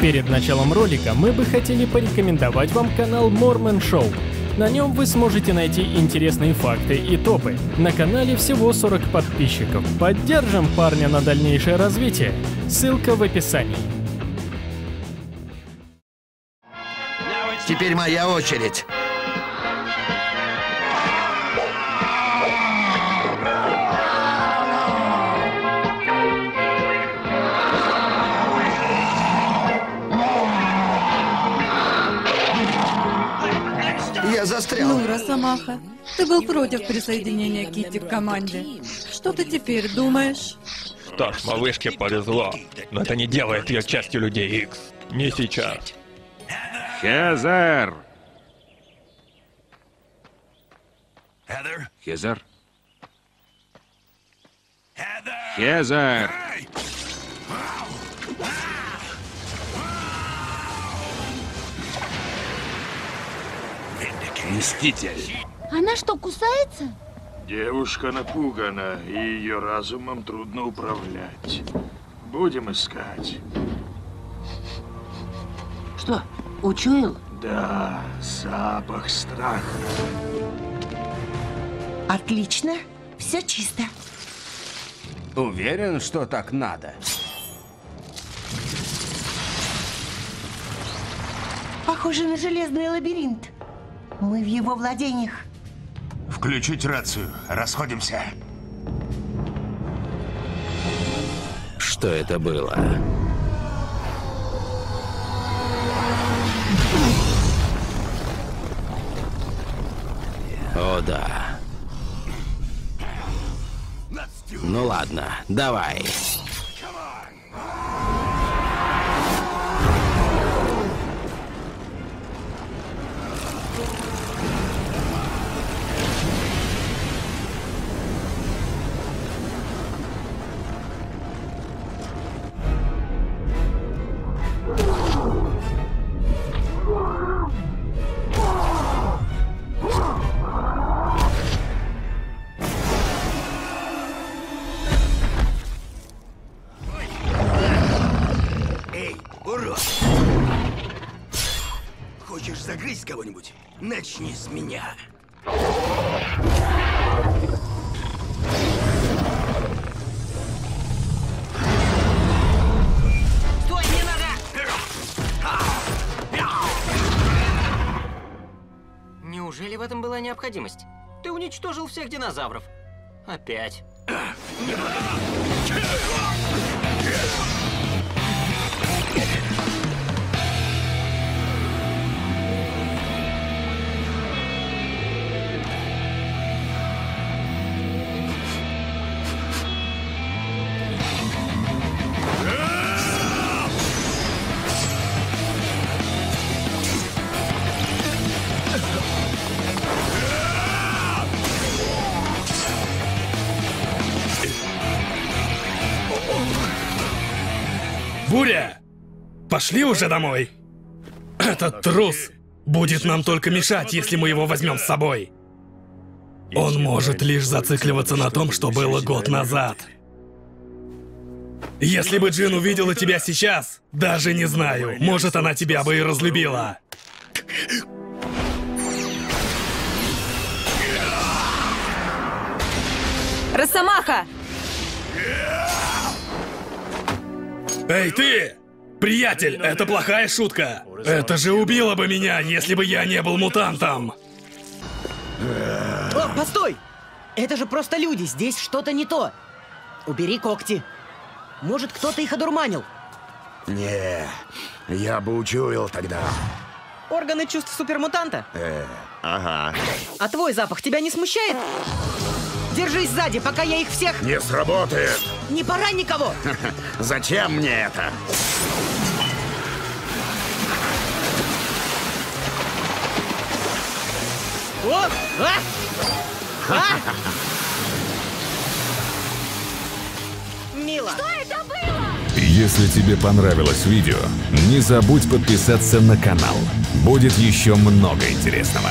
Перед началом ролика мы бы хотели порекомендовать вам канал Mormon Show. На нем вы сможете найти интересные факты и топы. На канале всего 40 подписчиков. Поддержим парня на дальнейшее развитие. Ссылка в описании. Теперь моя очередь. Я застрял. Ну, Росомаха, ты был против присоединения Китти к команде. Что ты теперь думаешь? Что ж, малышке повезло, но это не делает ее частью Людей Икс. Не сейчас. Хезер! Хезер? Хезер! Мститель! Она что, кусается? Девушка напугана, и ее разумом трудно управлять. Будем искать. Что, учуял? Да, запах страха. Отлично. Все чисто. Уверен, что так надо? Похоже на железный лабиринт. Мы в его владениях. Включить рацию. Расходимся. Что это было? О, да. Ну ладно, давай. Эй, урод! Хочешь загрызть кого-нибудь? Начни с меня. Стой, не надо! Неужели в этом была необходимость? Ты уничтожил всех динозавров. Опять. Буря! Пошли уже домой! Этот трус будет нам только мешать, если мы его возьмем с собой. Он может лишь зацикливаться на том, что было год назад. Если бы Джин увидела тебя сейчас, даже не знаю, может она тебя бы и разлюбила. Росомаха! Эй, ты! Приятель, это плохая шутка. Это же убило бы меня, если бы я не был мутантом. О, постой! Это же просто люди, здесь что-то не то. Убери когти. Может, кто-то их одурманил. Не, я бы учуял тогда. Органы чувств супермутанта? Э, ага. А твой запах тебя не смущает? Держись сзади, пока я их всех... Не сработает. Не пора никого! Зачем мне это? О! А! А! Мило. Что это было? Если тебе понравилось видео, не забудь подписаться на канал. Будет еще много интересного.